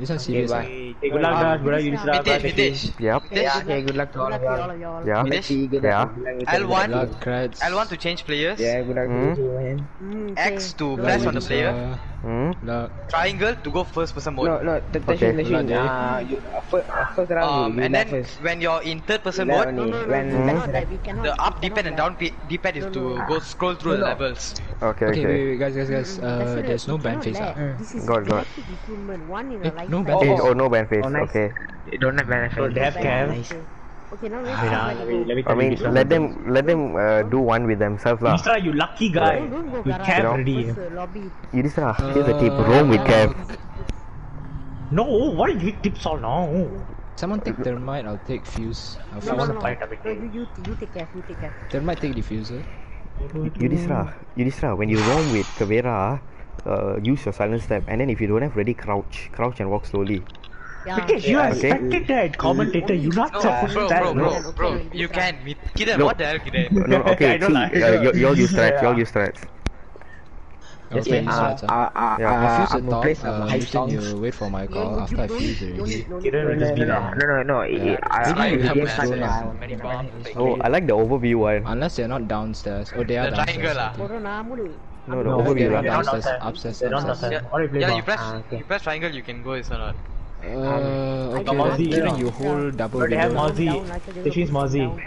This one serious. ah. Hey, good luck, guys. Good luck, Yudhishthira. Mitesh, Bye, Mitesh. Yep. Okay, good luck to all of Good luck to y'all. all of y'all. Yeah. Mitesh, Good Yeah. luck, good luck with L1. everything. Luck, creds. L1 to change players. Yeah, good luck to Hmm? you man. Mm, X to okay. press on the player. Hmm. Triangle to go first person mode. No, no, the Okay. Good luck, uh, you, uh, first, uh, first round, Um, you, you and then first. when you're in third person You mode, No, only. no, no, When the up D-pad and down D-pad is to go scroll through the levels. Okay. Okay, wait, Okay. wait, guys, guys, guys. Uh, there's no we ban cannot face. lag. This is Got, got. galactic improvement, one in a Eh, lifetime. no ban Oh, face. Oh, no ban face. Oh, nice. Okay. You don't have benefit. So they have Ban Kev. Okay, now let's Wait, ah, let me, let me I mean, let them let them uh, do one with themselves lah. Yudhishthira, you lucky guy. Don't, don't go We garage. Kev know. already. First, uh, here's the tip. Roam with Kev. No, what are you tips all now? Someone take thermite, I'll take fuse. I'll fuse no, wanna no. fight a bit. No, you, you, you take care, you take care. Thermite take diffuser. Yudhishthira, Yudhishthira, when you roam with Caveira, uh, use your silent step, and then if you don't have ready, crouch, crouch and walk slowly. Yeah. Because you are Okay. expected that commentator, you're not No, supposed bro, to bro, bro, Okay, bro, you can. Mi- Kiran, No. what the hell, Kiran? No, okay, I don't see, like- uh, you, you all use strats, you all use strats. I'll Okay, take uh, strats. uh, uh, Yeah. I'll uh, fuse I'm the gonna top. play some Uh, high Newton, you wait for my You, call you, after you I don't fuse need, don't already. need, don't Kiran will need. just be No, there. no, no, no. Yeah. I, Maybe I, you I, have against to Sunday, slow I down. won't play. Oh, I like the overview one. Unless they're not downstairs. Oh, they are The downstairs. triangle. I think. No, the No, overview they're lah. They're not Upstairs, upstairs, They're not upstairs. outside. What do you play Yeah, you press, Ah, okay. you press triangle, you can go. Is or not? Uh, okay. got Mozzie. Kiran, you hold double But they have window. Mozzie. Down, down, down, This is Mozzie. down.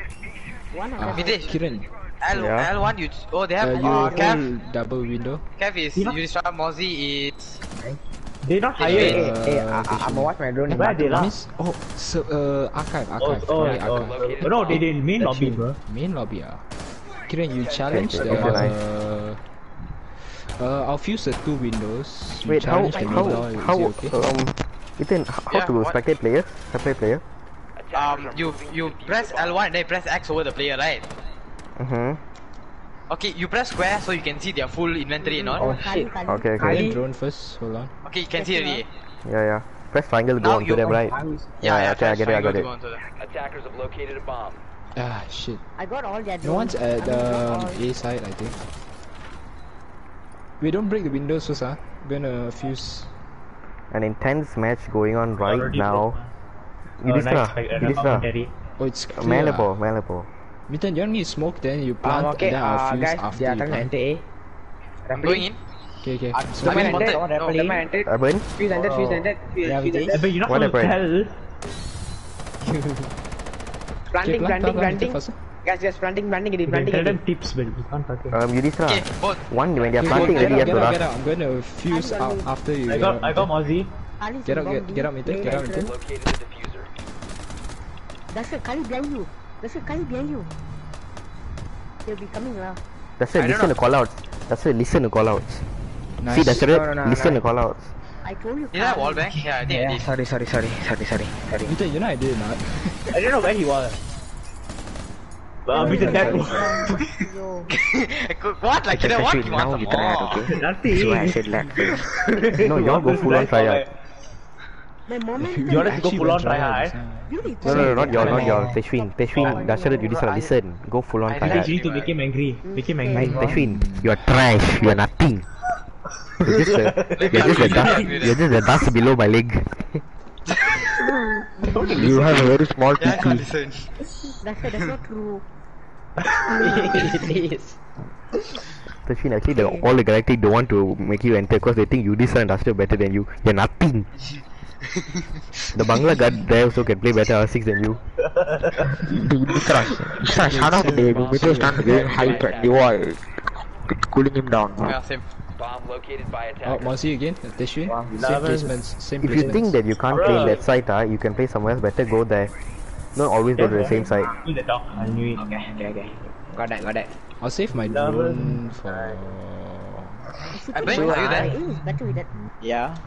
One Ah, of them. Mitesh. Kiran, L Yeah. L1, you oh they uh, have you uh, Kev. hold double window. Kev is You know- you start Mozzie is They not Hey, Hey, hired. hey, Uh, hey, I, I, I'm gonna watch my drone. Where they bathroom. lah? Miss, oh, so, uh, archive, Oh, archive. oh, Sorry, oh, archive. oh, no, they didn't main lobby, bro. Main lobby, ah. Kiran, you challenge okay, the. okay, nice. Uh, I'll fuse the two windows. You Wait, how, challenge the how, middle, is how, okay? um, Ethan, h- how Yeah, to what? spectate players? Separate player? um you you press L1 and then press X over the player, right? Mm-hmm. Okay, you press square so you can see their full inventory and all. Oh shit. Okay, okay. I drone first, hold on. Okay, you can see already. Yeah, yeah. Press triangle, go onto them, right? Yeah, yeah, okay, I get it, I got it. Attackers have located a bomb. Ah, shit. I got all that. No one's at the um, A side, I think. We don't break the windows first, huh? Gonna fuse. An intense match going on right now. It is not. It is not. Oh, it's clear. Malleable, malleable. Mitten, you don't need smoke, then you plant, Um, okay, then I'll uh, fuse guys, after they are you trying to plant. enter A. I'm going in. Okay, okay. I- Stop I mean, it. wanted- entered. no, Referee entered. Urban Fuse entered, fuse entered. Fuse Yeah, fuse we entered. Eh, but you're not What supposed to tell. Planting, planting, plant, plant planting. first. Guys, just planting, planting, it is You can planting. tell them tips, but we can't talk. um, Yudhishthira Okay, both. one when they are planting ready you have to rush. I'm gonna fuse out after you. I got, I got Mozzie. Get out, get, get out, Mitten, get out, Mitten. Located the diffuser. That's it, Kali behind you. That's it, Kali behind you. They'll be coming lah. that's it listen know. to call outs that's it listen to call outs Nice. see that's it No, no, no, listen no. to call outs I told you. Did I Kali. wall bang? Yeah, I think I Yeah, sorry, sorry, sorry, sorry, sorry, sorry. Mitten, you know I did not. I don't know where he was. Uh, with the that Yo. what? Like, you know what? You now want you some try it, more? okay? Nothing. So I said that. No, y'all go full on try You wanna go full on try hard? now. Beauty. no no no not y'all not y'all Teshwin Teshwin Dasharat Yudhishthira listen go full on I try out You need to make him angry. Make him angry. Teshwin you're trash you're nothing you're just a, you're just a dust you're just a dust below my leg you have a very small Yeah, I listen. That's that's not true. it is. Teshwin actually the, all the galactic don't want to make you enter because they think Yudhishthira and Dasharat better than you you're nothing the Bangla guard there also can play better R6 than you Shut up, baby. Mitchell started getting hype and you are cooling him down. Yeah, same. Bomb located by Oh, attackers. Mozzie again, Teshwin. Same Eleven. placements, same if you think that you can't play in that site ah, you can play somewhere else better go there don't always go to the same site In the dog. I knew it. Okay, okay, okay. Got that, got that. I'll save my Eleven. drone for. I bet you are you My there? aim is better with that. Yeah.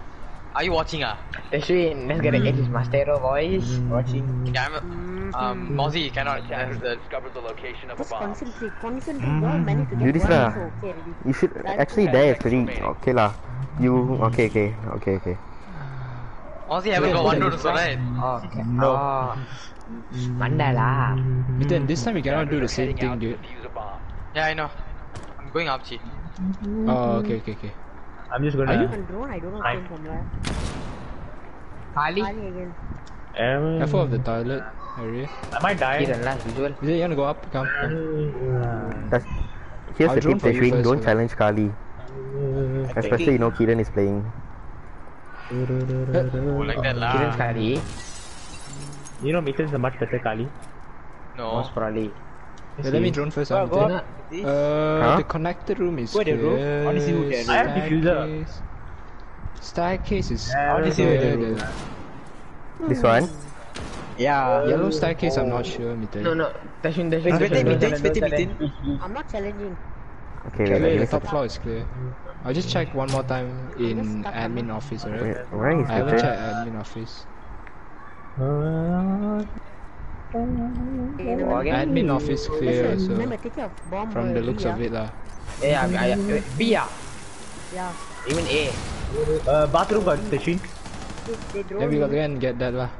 Are you watching? Ah, Teshwin, let's get a edge his hmm. Mastero voice. Hmm. Watching. yeah, I'm. Um, hmm. Mozzie cannot. Attackers That's uh, the. discovered the location of a bomb. concentrate, concentrate. You all managed to get Yudhishthira. one, so okay already. you should actually there is pretty okay lah you okay okay okay okay Mozzie haven't got one note also, right? Okay. No. Ah. Mandala. Mitten, this time we cannot do the same thing, to dude. defuse a bomb. Yeah, I know. I'm going up, Chi. Oh, okay, okay, okay. I'm just gonna. Are you- And drone, I don't know Fine. came from where. Ali. Ali again. Um, Careful of the toilet area. I might die. Kiran lah, usual. Is it you wanna go up? Come. come. That's, here's I'll the tip, for you Tashwin, first, don't so- challenge Kali. Especially you know Kiran is playing. Oh, like that lah. Kiran sekali. You know, Mithan is a much better Kali. No. Most probably. Yeah, let me drone first. Go, I'm go up. Uh, Huh? the connector room is Go there, bro. clear. I wanna see who can- I have diffuser. Staircase- Staircase is. I wanna clear. where the The This one? Yeah. Yellow staircase, I'm not sure, Mithun. No, no. Tashwin, Tashwin. Wait, wait, Tashwin, wait, don't wait, challenge, wait, don't challenge. I'm not challenging. Okay, Okay, give me the top floor is clear. I'll just check one more time in admin office, alright? Wait, where is I haven't checked admin office. Okay, Oh, again? Admin office clear, Listen, so remember, take care of bomb. from uh, the looks B, of it lah. Eh, I, I, I, B ah. Yeah. Even A. Uh, bathroom got Tashwin. They, they Then we got to go and get that lah.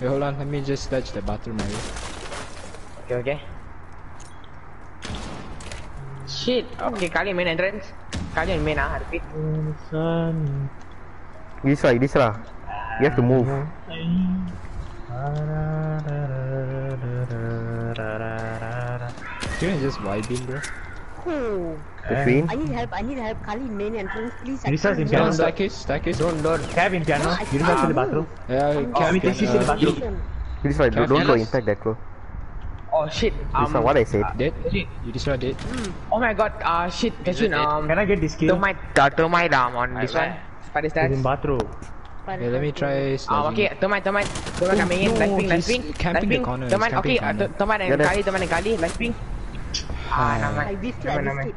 Wait, hold on, let me just touch the bathroom area. Okay, okay. Shit. Okay, kali main entrance. Kali main ah, repeat. This way, this lah. You have to move. Kiran is just vibing, bro. Oh, Tashwin? I need help. I need help. Kali main entrance, please. I Research can't in Get staircase, staircase. Don't, don't. Cab in piano. You don't have to the bathroom. Yeah, I can, mean, can, this is in the uh, bathroom. Listen, This way, don't, don't go Yes. inside that bro. Oh shit. This Um, is what I said. Dead? Shit. You destroyed it? Oh my god. Ah, shit. Tashwin, um, Can I get this kill? termite, uh, termite um, on this one. Spider It's stats. in bathroom. Yeah, let me try Ah, sludging. okay, termite, termite, termite coming in, no, light ping, light he's ping, camping light the ping, corner, he's termite, okay, camping uh, corner. ter- termite and Yeah, kali, termite and kali, light ping. Ah, never I mind. missed it. Never I mind, never it.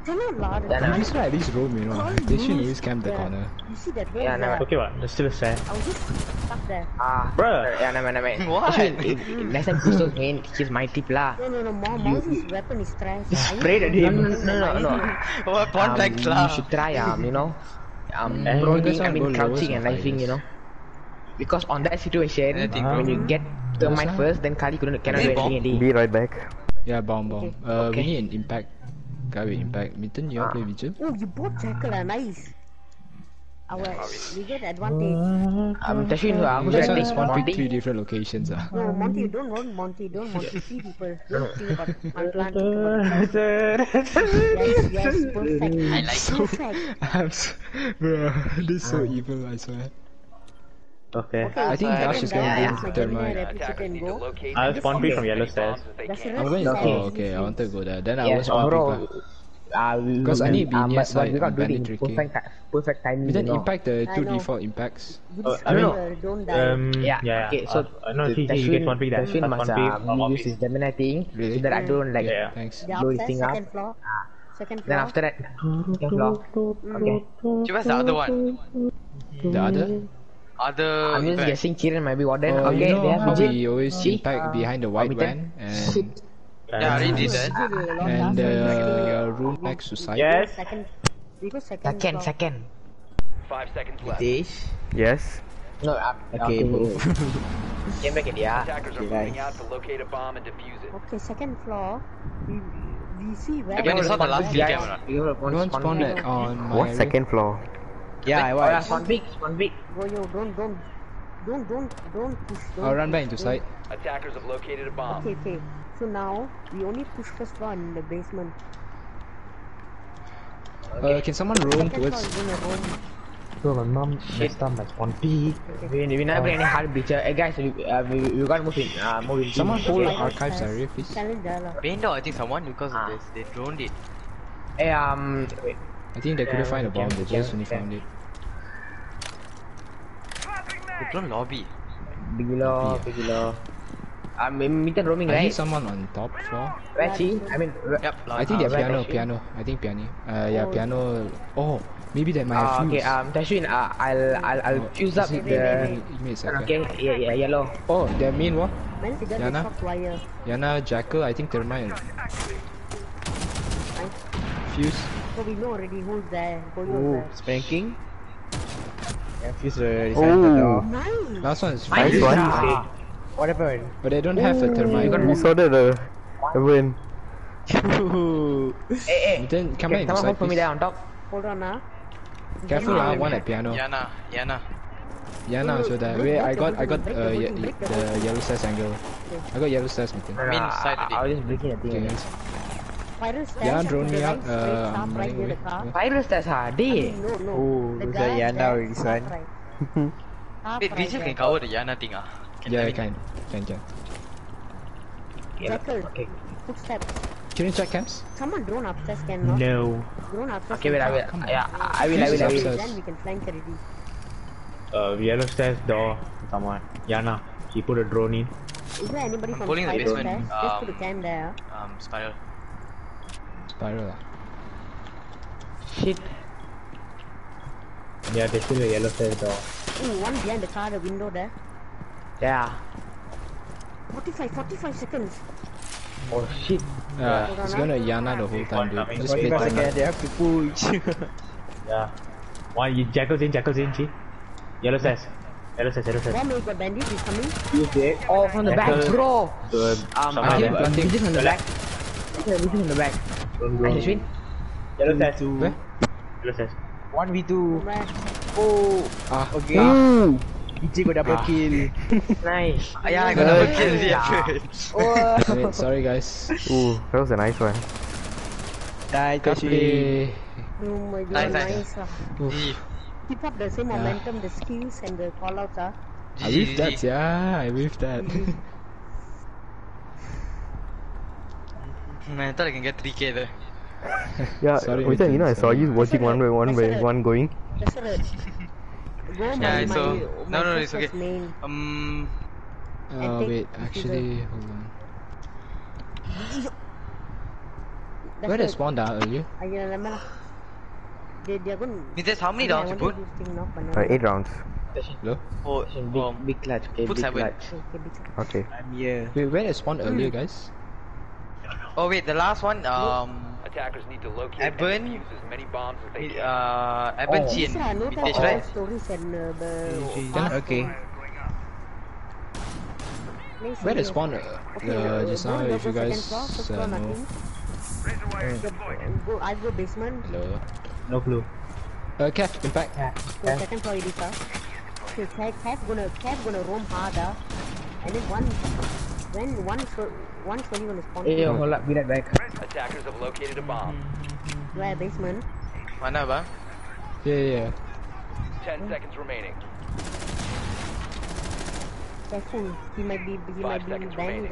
Tell her lah. the Yeah, At least at least roam, you know. Can't They should move. always camp the Yeah. corner. You see that hole Yeah, there? never- Okay, what? There's still a stair. I was just stuck there. Ah, Bruh. yeah, never mind, never mind. What? Tashwin, if- if next time Kusto's main, he's my tip lah. No, no, no. Mo Moses' weapon is trash. I need sprayed at him. use No, no, no. What point Um, blank you should try, um, you know, um, prodding, I mean, go crouching and of knifing, you know. Because on that situation, when you get termite That's first, then Kali couldn't, cannot do anything Be right back. Yeah, bomb, bomb. Okay. Uh, Okay. we need an impact. Guy with impact. Mitten, you Ah. play vigil? Oh, you bought jackal, ah, nice. Our, we get advantage. Um, Tashwin, uh, who's That's that why I thing? spawn pick three different locations. Ah. No, Monty, don't want Monty, don't Monty. See people. Don't think about I'm plan it. Yes, yes, perfect. I like it. Perfect. I'm so, bro, this is so evil, I swear. Okay. Okay, I think so Dash is gonna then go that's with my thermite. Gemini Attackers replica need can to go. locate I'll and spawn pick from yellow stairs. bombs as they That's can. the I'm going. rest Okay. Oh, okay. I wanted to go there. Then I Yes, was spawn bro. pick. lah. Uh, Because I need uh, be near but, but side and do it bandit tricking. perfect, ti- perfect timing, We you didn't impact the two default impacts. Uh, I don't don't die. Um, Yeah, yeah, okay, so uh, no, he, he, he gets one pick that. Tashwin That's must one pick. uh, one use his. Gemini thing Really? so that I don't like Yeah. Thanks. Blow this thing up. second floor. Second floor. Then after that, second floor. Okay. Actually, where's the other one? The other? Other. I'm just impact. guessing Kiran might be warden. Oh, okay, you know they have how vigil. we always See? impact behind the white Committed. van and Shit. Yeah, I already did that. and the room next to side. Yes. Second. We second. Second, Five seconds left. This. Yes. No, uh, okay, bro. Came back in, yeah. Attackers are moving out to locate a bomb and defuse it. Okay, second floor. We, we see where. Again, it's not the last kill Guys, cam or not? you have You want spawn big. on my What second floor? Yeah, I was. one big, one big. Go yo, don't, don't, don't, don't, don't push. Don't I'll run back into don't- site. Attackers have located a bomb. Okay, okay. So now we only push first one in the basement. Uh, can someone roam towards? is gonna roam. So my mom messed up my spawn pick. We, we never bring any hard breacher. Hey guys, we, uh, we, we got move in. Uh, move in. Someone team. hold Okay. archives area, please. Challenge there lah. Pain down, I think someone because Ah. of this. They droned it. Hey, um, wait. I think they couldn't find a bomb. They just only yeah. found it. They droned lobby. big below, big below. Um, Mitten roaming, I right? need someone on top floor. Where she? I mean, Yep, I think Ah, they're piano, actually. piano. I think piano. Uh, yeah, Oh. piano. Oh, maybe that might Ah, have okay, fuse. um, Tashwin, uh, I'll, I'll, I'll Oh, fuse up the. Give me a second. Okay, yeah, yeah, yellow. Oh, their main one. Man, they got Iana? the shock wire. Iana, Jackal, I think thermite. Fuse. So we know already who's there. Go Ooh, there. spanking. Yeah, fuse the Oh, Nice. Last one is Nice one. Ah, Whatever. But I don't have a thermite. we saw that uh, Evan. Hey, hey. Then come back Can someone inside, hold for me please. there on top? Hold on ah. Careful, Iana, ah, one at piano. Iana, Iana. Iana also there. Wait, I got I got uh, ye- ye- the yellow stairs angle. I got yellow stairs meeting. No, no, Main I, side I, I was just breaking the Okay, thing. Guys. Spiral stairs. Yeah, up to drone the me right, out. straight, Uh, sharp, I'm right running near the away. car. Yeah. Spiral stairs, huh? I Dey. mean, no, no. Oh, the looks guy like Iana there, with this half one. right. Half Wait, right Vijay there. can cover the Iana thing ah. Can Yeah, tell I me? can. Can can. Jackal. Okay. Footsteps. Can you check camps? Someone drone upstairs cannot. No. Drone upstairs. Okay, wait, I will. Come on. Yeah, I will, I will, I will. Upstairs. Then we can flank already. Uh, yellow stairs door. Someone. Iana. He put a drone in. Is there anybody from pulling the spiral basement, stairs? Just put a um, cam there. Um, spiral. Spiral. ah. Shit. Yeah, there's still a yellow stairs door. Ooh, one behind the car, the window there. Yeah. 45, 45 seconds. Oh shit. Uh, Hold it's gonna. Iana the whole time, dude. Just play Forty-five time. they have to push. Yeah. One, you Jackal's in, Jackal's in, see? Yellow stairs. Yellow stairs, yellow stairs. One minute, got bandit is coming. You dead. Oh, from the back, bro. Uh, Um, someone I there. think um, Vijay from the back. Okay, Vijay from the back. Yellow stairs. Where? Yellow stairs. One v two. Back. Oh, Ah, okay. Ooh. Ichi got double Ah. kill. Nice. Ah, yeah, I got double kill. Yeah. Yeah. Oh, wait, sorry guys. Ooh, that was a nice one. Tashi. play. Oh my god, Nice, nice. nice. ah. Gee, Keep up the same Yeah. momentum, the skills and the callouts ah. I whiffed that, yeah. I whiffed that. Man, I thought I can get 3k there. Yeah, Sorry, Vincent, you know I saw you sorry. watching one by one by one going. That's all right. Go Yeah, my, my, saw. my No, no, it's sister's okay. Main. Um, Uh, wait, actually, hold on. Where did right. spawn down earlier? I remember lah. They, they're going Nitesh, how many rounds you put? this thing now, but no. Uh, eight rounds. Hello? Oh, Big, um, big clutch. Okay, put big seven. clutch. Okay, big time. Okay. I'm here. Wait, where did spawn earlier, guys? Oh wait, the last one, um, Attackers need to locate Eben? and defuse as many bombs as they can. uh, Eben Oh. Chien, These are no time right? stories and uh, Okay. past Where did video. spawn uh, Okay, uh, uh, just now, if you guys floor, uh, know? Go, I go basement. Hello? No clue. Uh, Kev, impact. Go second floor, it is uh. Okay, cat, cat gonna, cat gonna roam harder. And then one, when one, slo- one slowly gonna spawn. Hey, yo, hold up, be right back. Attackers have located a bomb. Where basement? Mana bang? Yeah, yeah, yeah. Ten seconds remaining. Careful, he might be, he might be seconds banged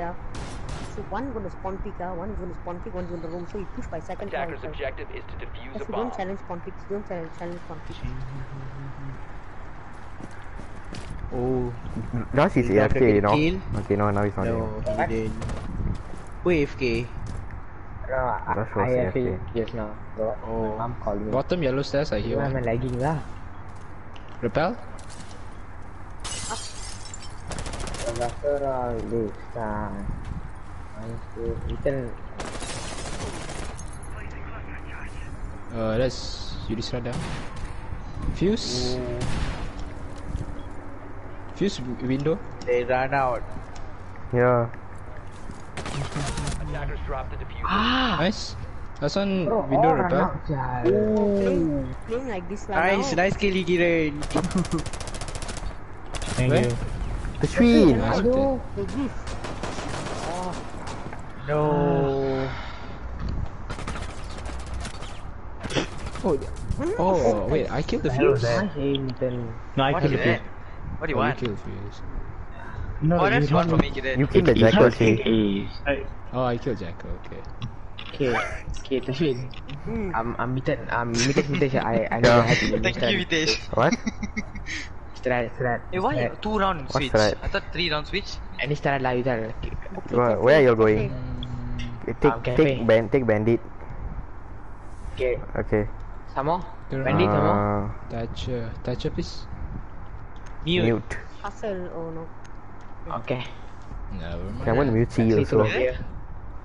So one gonna spawn pick, uh, one is gonna spawn pick, one is gonna roam. So he push by second. Attackers' itself. objective is to defuse If a you don't challenge spawn picks, don't challenge, challenge spawn picks. Oh, Josh is Is that the AFK, you big know. kill? Okay, no, now he's not. no, here. Who AFK? No, I, Rush was I have AFK. just now. So, Oh. my mom called me. Bottom yellow stairs, I hear Why am I one. lagging lah? Repel? Rasa lah, Lisa. You can Uh, that's Yudhishthira down. Fuse? Fuse w- window? They ran out. Yeah. Attackers drop the diffuser. Ah! Nice. That's one window repel. Playing, playing like this lah Nice, now. nice kill Kiran. Thank Where? you. The screen! Nice Aduh, they give. No. Oh, oh, wait, I killed the Hello fuse. there. Nice aim, then. No, I killed the fuse. What do Oh, you want? Killed fuse. No, What else you you want don't- from me, kid? You killed the jackal, see. I- Oh, I killed Jackal, okay. Okay, okay, Tashwin. Hmm. I'm, I'm muted, I'm muted, muted. I, I know Yeah. how to use Thank that. you, Vitesh. What? Strat, strat. Hey, why strat. two round What's switch? that? I thought three round switch. Any strat lah, you tell. Okay, Where, okay, where are you okay. going? Take, Um, cafe. take, ban take bandit. Okay. Okay. Some more? Turn Bandit, some more? Uh, Thatcher. Thatcher, please. Mute. mute. Hustle, oh no. Okay. Never mind. Okay, I'm gonna mute C Actually, also.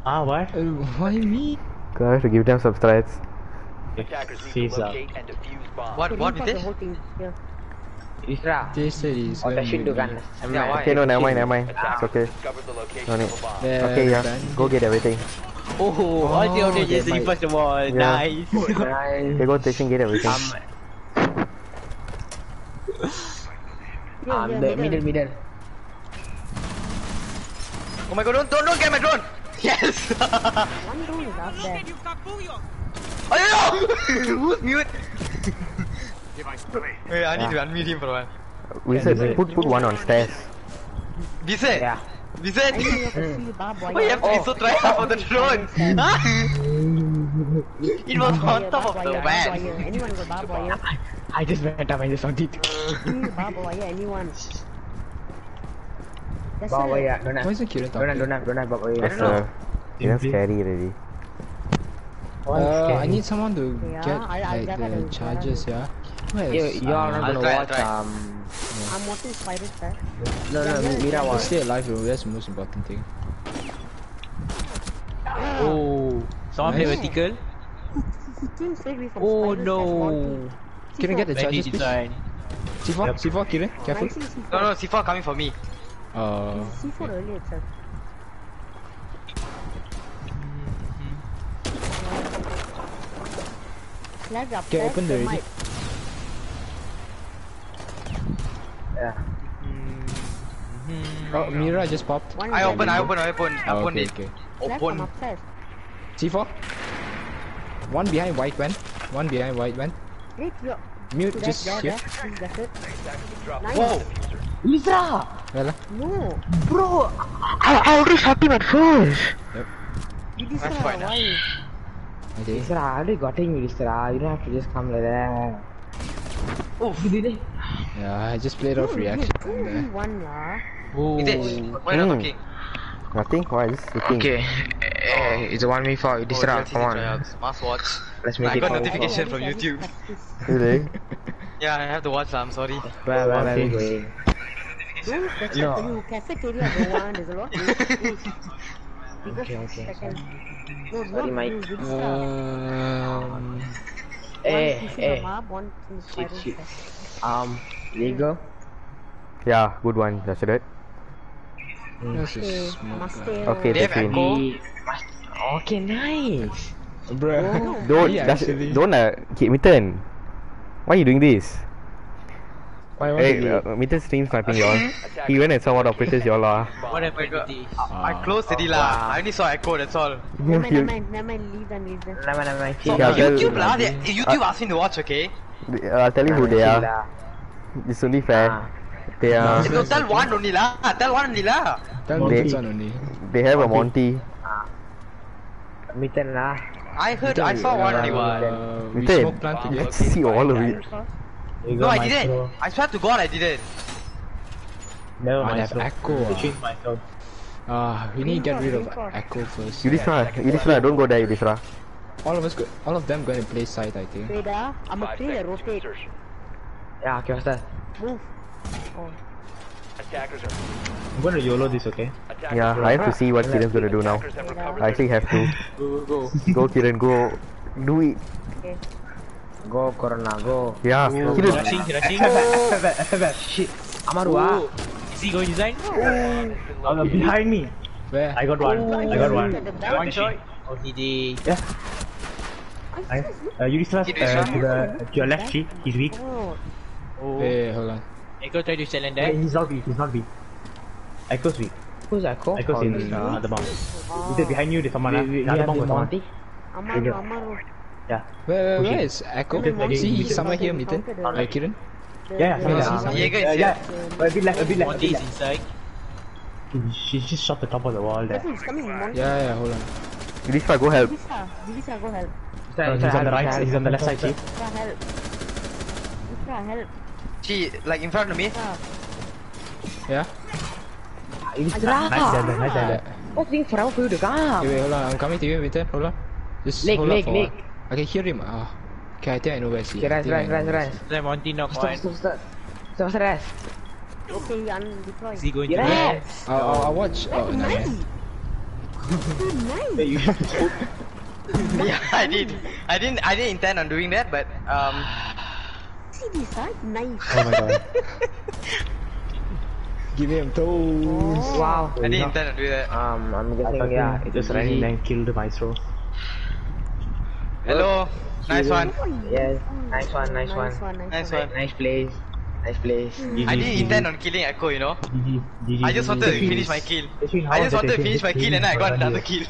Ah, what? Uh, why me? Cause I have to give them substrats. Attackers need to Caesar. locate and defuse bombs. What? Okay, What, reinforce the Vitesh? whole thing. Yeah. Isra. They said he's Oh, gonna Tashwin mute tu kan. me. Sama Yeah, Okay, no, never mind, never mind. It's Attackers okay. discovered the location No need. of a bomb. Yeah, Okay, yeah. bandit. Go get everything. Oh, all the other they first of all. Yeah. Nice. Nice. Okay, go Tashin, get everything. Um, Here, Um, the middle, middle. Oh my god, don't, don't, don't get my drone! Yes! One drone is up there. oh no! Who's mute? Wait, I need to unmute him for a while. We said put put one on stairs. Vincent! Yeah. Vincent! I know you have to see barbed wire. Why you have to be so try hard for the drone? It was on top of the Barbed van. wire. Anyone got barbed wire? I just went up and just found it. Barbed wire, anyone? That's Barbed it. wire, don't Why isn't Kiran Don't have, talking? don't have, don't have barbed wire. That's uh, that's scary already. Uh, I need someone to Yeah, get I'll- I'll like the the- charges, yeah. Where You, is, you are uh, not gonna try, watch, try. um... I'm watching spiders, sir. No, no, Yeah, Mira yeah, was. Stay alive, bro. That's the most important thing. Oh, someone play Nice. vertical. He came straight away from Oh spiders, that's one no. Can I get the charges, please? design. C4, C4, Kiran, careful. No, no, C4 coming for me. Uh, C4 earlier itself. Flag Okay, open the they ready. Yeah. oh, Mira just popped. one I is open, I open, I open, I Oh, open it. okay. Open. C4. One behind white van. One behind white van. Mute just here. there. Please, that's it. Nice. Whoa! Lisa! Well, No. Bro! I, I already shot him at first! Vidisha, That's fine. why? okay. Lisa, I already got him, Lisa. You don't have to just come like that. Oof. You did it? Yeah, I just played off reaction. Two there. v one lah. Oh. Why not Hmm. talking? Nothing. Why just looking? Okay. Uh, it's a 1v4. Oh, Lisa, come on. Must watch. Let's make I it got notification from YouTube. Really? Yeah, I have to watch. I'm sorry. Where, where, where are we going? Don't that's No. no. you cafeteria don't want there's a lot of space. Because Okay, okay, second. No, Sorry, not Mike. you, Vidisha. Um, Hey, one hey. From up, one from Shit, spiral shit. side. Um, legal? Yeah, good one. That's it. this Okay, is smoke. Mustang. Okay, They have that's it. echo. We must... Okay, nice. Bruh. Don't, Yeah, that's, actually. don't, uh, okay, Mitten. Why are you doing this? Hey, uh, Mitten stream sniping y'all. He went and saw what operators y'all are. What this? I closed it lah. I only saw echo. That's all. Never mind, never mind, never mind, leave them, leave them. Never mind, never mind. So. Yeah, YouTube lah. YouTube asked me to watch. Okay. I'll tell you who they Chill are. lah. It's only fair. Ah. They are. No, tell one only lah. Tell one only lah. Tell only. They have a Monty. Mitten lah. I heard. I saw one only one. Uh, Mitten, smoke plant together. let's see all of it. No, I didn't. I swear to God, I didn't. Never I have so- echo. to ah. change myself. Ah, we need to get rid of echo first. Yudhishra, Yudhishra, don't go there, Yudhishra. All of us, go, all of them gonna play side, I think. Wait, ah, I'ma play the rotate. Yeah, okay, what's that? Move. Oh, Attackers are. I'm gonna YOLO this, okay? Attackers Yeah, are- I have to see what Kiran's gonna do now. Attackers have recovered I actually have to. Go, go, go. Go, Kiran, go. Do it. okay. Go, Corona, go. Yeah, Kiran. Rushing, rushing. Shit. Amaru, ah. Is he going design? Oh, behind me. Where? I got one. I got one. The. One shot. Oh, he did. Yeah. Nice. Uh, Yudhishthira, uh, to the to your left, she. He's weak. Oh, Oh. Hey, hold on. Echo try to challenge Hey, that. he's not weak. He's not weak. Echo's weak. Who's Echo? Echo's Oh, in this- uh, the bomb. oh. Is it behind you? There's someone. Uh, Another bomb the was. Monty. Amaru. Amaru. Yeah. Where, where, Pushing. where is Echo? Just like See, you- somewhere here, Mitten. Counter Uh, Kiran. Yeah, yeah, yeah. the- yeah. Is yeah. A bit left, a bit left, a Monty is inside. She just shot the top of the wall there. Careful, he's coming, Monty. Yeah, yeah, hold on. Yudhishra, go help. Vidisha, Vidisha, go help. Uh, he's on the right. side, He's on the left side. See. Vidisha, help. Vidisha, help. She like in front of me. Yeah? Yudhishthira! Nice there, nice there. What's taking forever for you to come? Wait, wait, hold on. I'm coming to you, Mitten. Hold on. Just Leg, hold leg, on for a leg. While. I can hear him. Ah. Okay, I think I know where he is. Okay, I rest, think I rest, know rest, where he rest. is. Then Monty knock Stop, one. stop, stop. Stop, stop, rest. Okay, undeploy. Is he going to Yes! I'll, I'll, I'll watch. Oh, no, nice. man. Dude, nice. yeah, I did. I didn't. I didn't intend on doing that, but um, See this side? Nice. Oh my god. Give him toes. Wow. I didn't intend on doing that. Um, I'm I guessing, thought yeah, he it's just ran in easy. and killed the maestro. Hello. Nice one. Yes, nice one, nice one. Nice one, nice, Nice one. one. Nice place. Nice place. I didn't intend on killing Echo, you know. GG, GG. I just wanted to finish my kill. I just wanted to finish my kill and then I got another kill.